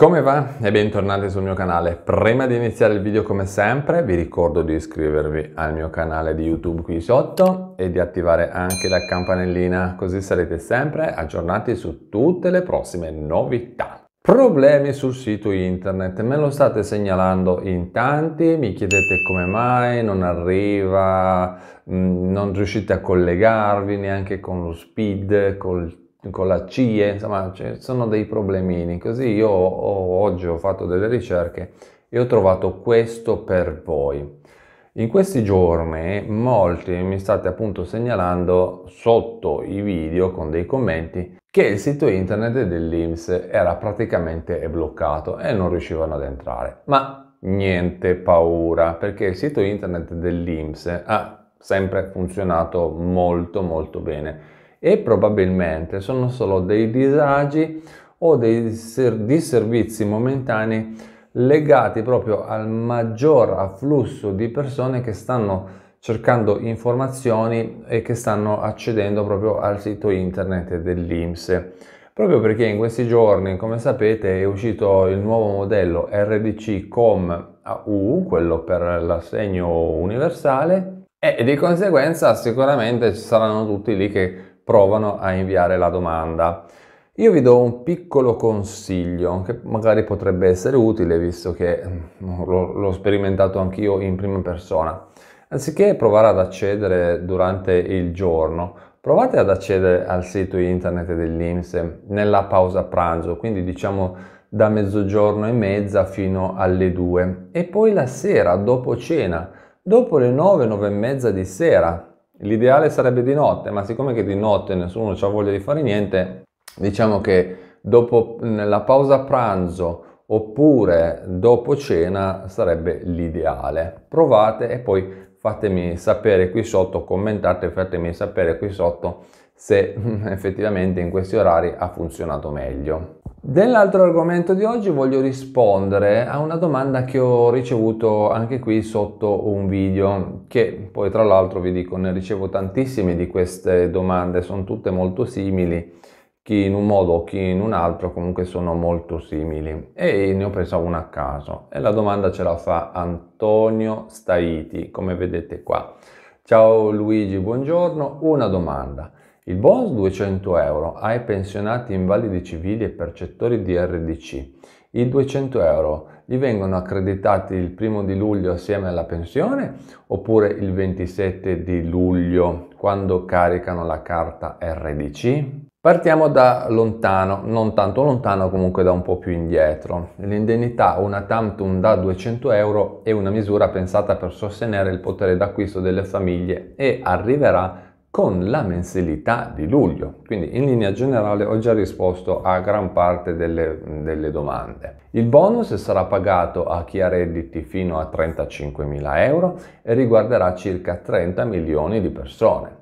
Come va? E bentornati sul mio canale. Prima di iniziare il video come sempre vi ricordo di iscrivervi al mio canale di YouTube qui sotto e di attivare anche la campanellina così sarete sempre aggiornati su tutte le prossime novità. Problemi sul sito internet, me lo state segnalando in tanti, mi chiedete come mai non arriva, mm, non riuscite a collegarvi neanche con lo speed, col con la CIE, insomma ci sono dei problemini. Così io ho, oggi ho fatto delle ricerche e ho trovato questo per voi. In questi giorni molti mi state appunto segnalando sotto i video con dei commenti che il sito internet dell'Inps era praticamente bloccato e non riuscivano ad entrare. Ma niente paura perché il sito internet dell'Inps ha sempre funzionato molto molto bene e probabilmente sono solo dei disagi o dei disservizi momentanei legati proprio al maggior afflusso di persone che stanno cercando informazioni e che stanno accedendo proprio al sito internet dell'Inps. Proprio perché in questi giorni, come sapete, è uscito il nuovo modello RDC COM AU, quello per l'assegno universale, e di conseguenza sicuramente ci saranno tutti lì che provano a inviare la domanda. Io vi do un piccolo consiglio che magari potrebbe essere utile visto che mm, l'ho sperimentato anch'io in prima persona. Anziché provare ad accedere durante il giorno, provate ad accedere al sito internet dell'Inps nella pausa pranzo, quindi diciamo da mezzogiorno e mezza fino alle 2 e poi la sera dopo cena, dopo le 9, 9 e mezza di sera, L'ideale sarebbe di notte, ma siccome che di notte nessuno ha voglia di fare niente, diciamo che dopo la pausa pranzo oppure dopo cena sarebbe l'ideale. Provate e poi fatemi sapere qui sotto, commentate fatemi sapere qui sotto se effettivamente in questi orari ha funzionato meglio. Dell'altro argomento di oggi voglio rispondere a una domanda che ho ricevuto anche qui sotto un video che poi tra l'altro vi dico ne ricevo tantissime di queste domande, sono tutte molto simili, chi in un modo chi in un altro comunque sono molto simili e ne ho presa una a caso e la domanda ce la fa Antonio Staiti come vedete qua. Ciao Luigi, buongiorno, una domanda. Il bonus 200 euro ai pensionati invalidi civili e percettori di RDC. I 200 euro gli vengono accreditati il primo di luglio assieme alla pensione oppure il 27 di luglio quando caricano la carta RDC? Partiamo da lontano, non tanto lontano comunque da un po' più indietro. L'indennità una tantum da 200 euro è una misura pensata per sostenere il potere d'acquisto delle famiglie e arriverà con la mensilità di luglio. Quindi in linea generale ho già risposto a gran parte delle, delle domande. Il bonus sarà pagato a chi ha redditi fino a 35.000 euro e riguarderà circa 30 milioni di persone.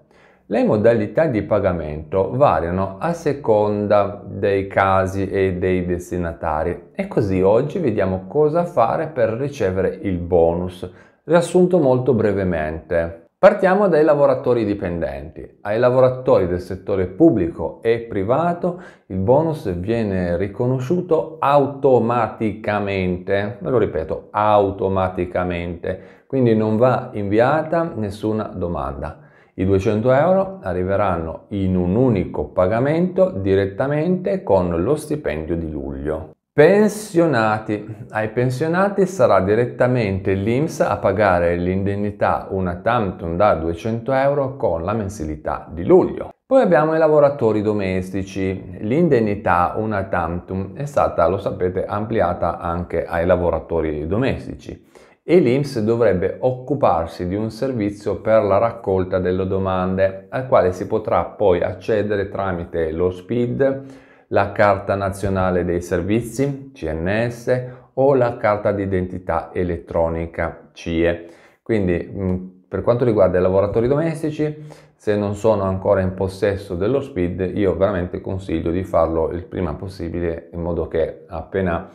Le modalità di pagamento variano a seconda dei casi e dei destinatari e così oggi vediamo cosa fare per ricevere il bonus. Riassunto molto brevemente. Partiamo dai lavoratori dipendenti. Ai lavoratori del settore pubblico e privato il bonus viene riconosciuto automaticamente, ve lo ripeto, automaticamente, quindi non va inviata nessuna domanda. I 200 euro arriveranno in un unico pagamento direttamente con lo stipendio di luglio. Pensionati. Ai pensionati sarà direttamente l'INPS a pagare l'indennità una tantum da 200 euro con la mensilità di luglio. Poi abbiamo i lavoratori domestici. L'indennità una tantum è stata, lo sapete, ampliata anche ai lavoratori domestici e l'INPS dovrebbe occuparsi di un servizio per la raccolta delle domande al quale si potrà poi accedere tramite lo SPID la Carta Nazionale dei Servizi, CNS, o la Carta d'identità elettronica, CIE. Quindi per quanto riguarda i lavoratori domestici, se non sono ancora in possesso dello SPID, io veramente consiglio di farlo il prima possibile in modo che appena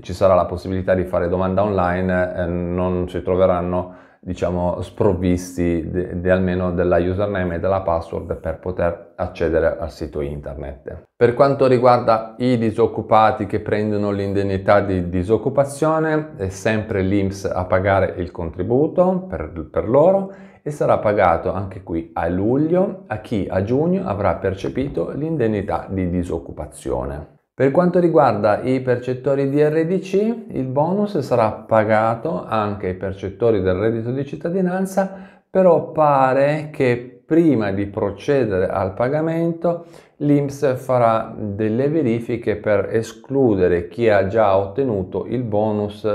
ci sarà la possibilità di fare domanda online eh, non si troveranno diciamo sprovvisti di, di almeno della username e della password per poter accedere al sito internet. Per quanto riguarda i disoccupati che prendono l'indennità di disoccupazione, è sempre l'INPS a pagare il contributo per, per loro e sarà pagato anche qui a luglio a chi a giugno avrà percepito l'indennità di disoccupazione. Per quanto riguarda i percettori di RDC, il bonus sarà pagato anche ai percettori del reddito di cittadinanza, però pare che prima di procedere al pagamento l'INPS farà delle verifiche per escludere chi ha già ottenuto il bonus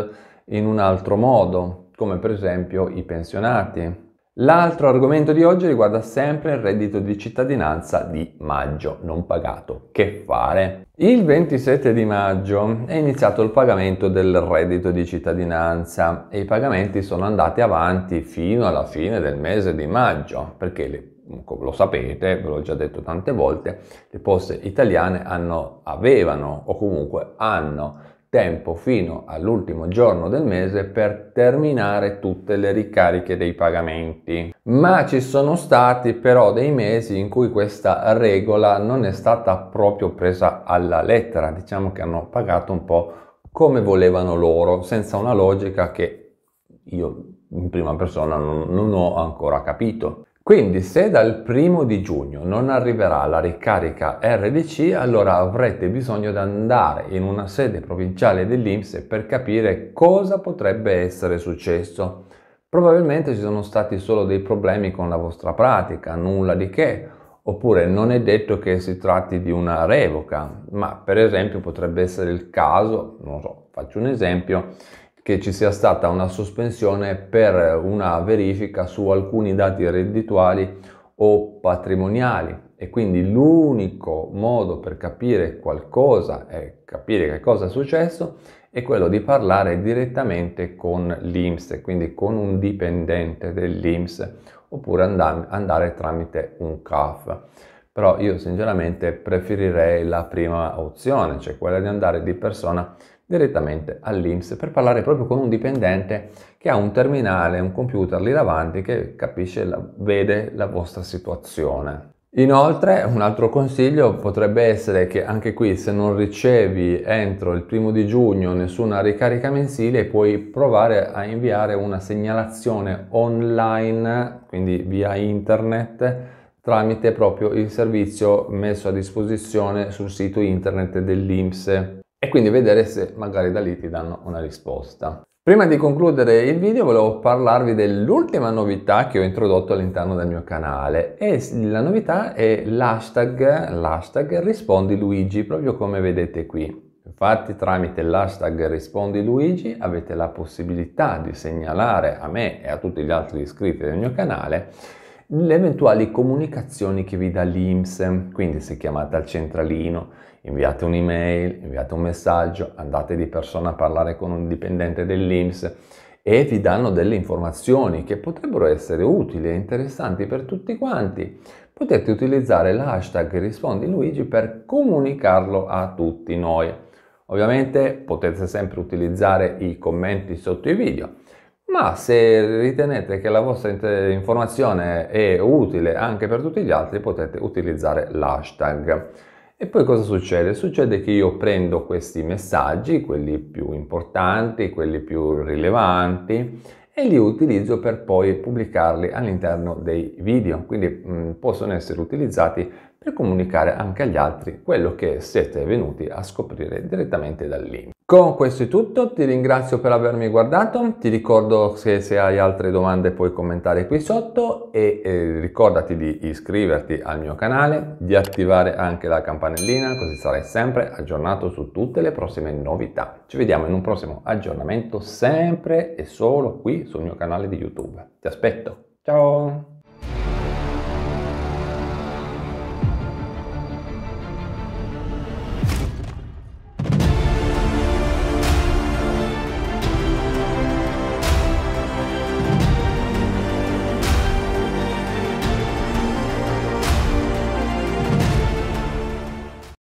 in un altro modo, come per esempio i pensionati. L'altro argomento di oggi riguarda sempre il reddito di cittadinanza di maggio non pagato. Che fare? Il 27 di maggio è iniziato il pagamento del reddito di cittadinanza e i pagamenti sono andati avanti fino alla fine del mese di maggio perché le, lo sapete, ve l'ho già detto tante volte, le poste italiane hanno, avevano o comunque hanno tempo fino all'ultimo giorno del mese per terminare tutte le ricariche dei pagamenti. Ma ci sono stati però dei mesi in cui questa regola non è stata proprio presa alla lettera, diciamo che hanno pagato un po' come volevano loro, senza una logica che io in prima persona non, ho ancora capito. Quindi se dal primo di giugno non arriverà la ricarica RDC, allora avrete bisogno di andare in una sede provinciale dell'Inps per capire cosa potrebbe essere successo. Probabilmente ci sono stati solo dei problemi con la vostra pratica, nulla di che, oppure non è detto che si tratti di una revoca, ma per esempio potrebbe essere il caso, non so, faccio un esempio, che ci sia stata una sospensione per una verifica su alcuni dati reddituali o patrimoniali e quindi l'unico modo per capire qualcosa e capire che cosa è successo è quello di parlare direttamente con l'IMS, quindi con un dipendente dell'IMS oppure andare, tramite un CAF. Però io sinceramente preferirei la prima opzione, cioè quella di andare di persona direttamente all'INPS per parlare proprio con un dipendente che ha un terminale, un computer lì davanti che capisce, la, vede la vostra situazione. Inoltre un altro consiglio potrebbe essere che anche qui se non ricevi entro il primo di giugno nessuna ricarica mensile puoi provare a inviare una segnalazione online, quindi via internet, tramite proprio il servizio messo a disposizione sul sito internet dell'INPS e quindi vedere se magari da lì ti danno una risposta. Prima di concludere il video volevo parlarvi dell'ultima novità che ho introdotto all'interno del mio canale e la novità è l'hashtag, l'hashtag rispondi Luigi proprio come vedete qui. Infatti tramite l'hashtag rispondi Luigi avete la possibilità di segnalare a me e a tutti gli altri iscritti del mio canale le eventuali comunicazioni che vi dà l'IMS, quindi se chiamate al centralino, inviate un'email, inviate un messaggio, andate di persona a parlare con un dipendente dell'IMS e vi danno delle informazioni che potrebbero essere utili e interessanti per tutti quanti. Potete utilizzare l'hashtag rispondi Luigi per comunicarlo a tutti noi. Ovviamente potete sempre utilizzare i commenti sotto i video ma se ritenete che la vostra informazione è utile anche per tutti gli altri potete utilizzare l'hashtag. E poi cosa succede? Succede che io prendo questi messaggi, quelli più importanti, quelli più rilevanti, e li utilizzo per poi pubblicarli all'interno dei video, quindi mh, mm, possono essere utilizzati per comunicare anche agli altri quello che siete venuti a scoprire direttamente dal link. Con questo è tutto, ti ringrazio per avermi guardato, ti ricordo che se hai altre domande puoi commentare qui sotto e eh, ricordati di iscriverti al mio canale, di attivare anche la campanellina così sarai sempre aggiornato su tutte le prossime novità. Ci vediamo in un prossimo aggiornamento sempre e solo qui sul mio canale di YouTube. Ti aspetto, ciao!